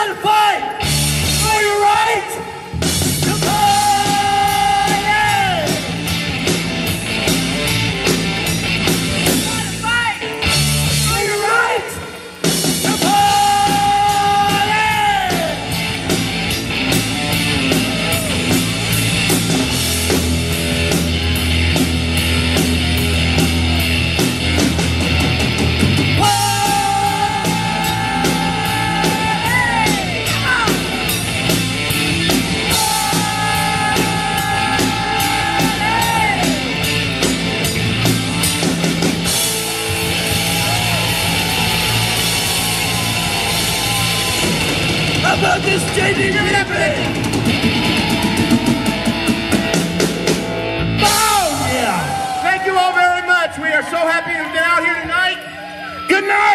Atahualpa! about this changing everything. Oh, yeah. Thank you all very much. We are so happy to have been out here tonight. Good night.